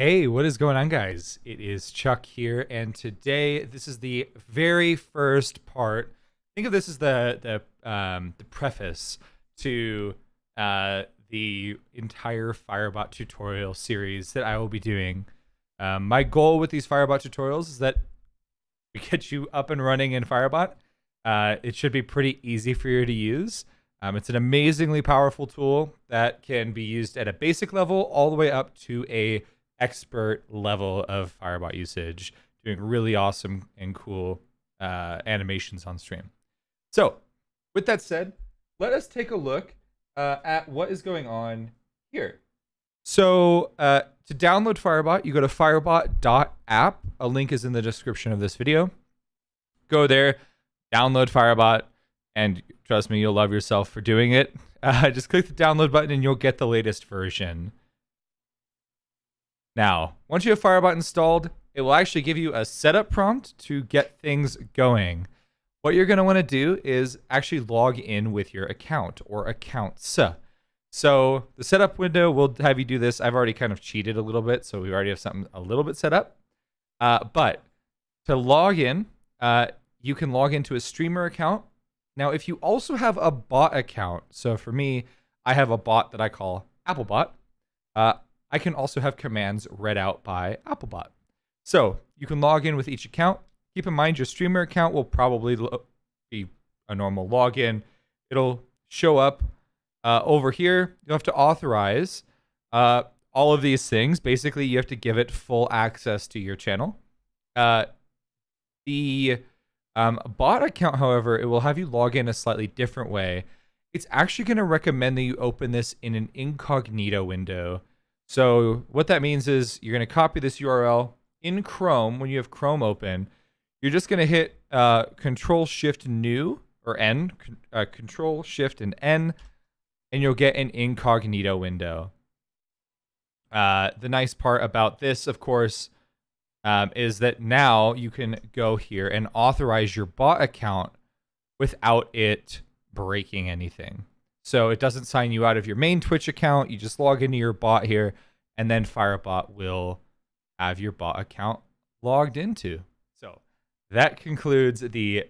Hey, what is going on, guys? It is Chuck here, and today this is the very first part. Think of this as the the um, the preface to uh, the entire Firebot tutorial series that I will be doing. Um, my goal with these Firebot tutorials is that we get you up and running in Firebot. Uh, it should be pretty easy for you to use. Um, it's an amazingly powerful tool that can be used at a basic level all the way up to a expert level of Firebot usage, doing really awesome and cool uh, animations on stream. So, with that said, let us take a look uh, at what is going on here. So, uh, to download Firebot, you go to firebot.app. A link is in the description of this video. Go there, download Firebot, and trust me, you'll love yourself for doing it. Uh, just click the download button and you'll get the latest version. Now, once you have Firebot installed, it will actually give you a setup prompt to get things going. What you're going to want to do is actually log in with your account or accounts. So the setup window will have you do this. I've already kind of cheated a little bit, so we already have something a little bit set up. Uh, but to log in, uh, you can log into a streamer account. Now, if you also have a bot account, so for me, I have a bot that I call Applebot. Uh, I can also have commands read out by Applebot. So you can log in with each account. Keep in mind your streamer account will probably be a normal login. It'll show up uh, over here. You have to authorize uh, all of these things. Basically, you have to give it full access to your channel. Uh, the um, bot account, however, it will have you log in a slightly different way. It's actually going to recommend that you open this in an incognito window. So what that means is you're going to copy this URL in Chrome when you have Chrome open. You're just going to hit uh, Control Shift New or N, uh, Control Shift and N, and you'll get an incognito window. Uh, the nice part about this, of course, um, is that now you can go here and authorize your bot account without it breaking anything. So it doesn't sign you out of your main Twitch account. You just log into your bot here, and then Firebot will have your bot account logged into. So that concludes the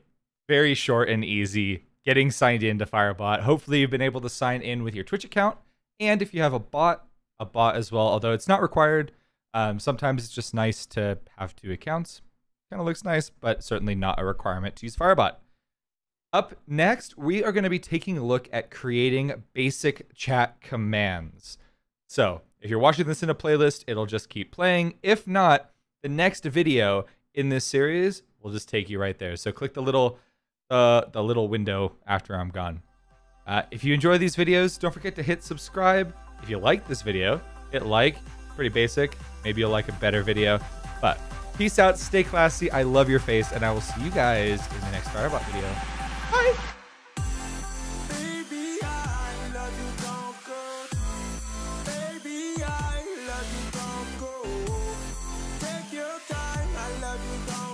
very short and easy getting signed into Firebot. Hopefully, you've been able to sign in with your Twitch account. And if you have a bot, a bot as well, although it's not required. Um, sometimes it's just nice to have two accounts. Kind of looks nice, but certainly not a requirement to use Firebot. Up next, we are going to be taking a look at creating basic chat commands. So if you're watching this in a playlist, it'll just keep playing. If not, the next video in this series will just take you right there. So click the little uh, the little window after I'm gone. Uh, if you enjoy these videos, don't forget to hit subscribe. If you like this video, hit like. Pretty basic. Maybe you'll like a better video. But peace out, stay classy. I love your face, and I will see you guys in the next Firebot video. Bye. Baby, I love you, don't go. Baby, I love you, don't go. Take your time, I love you, don't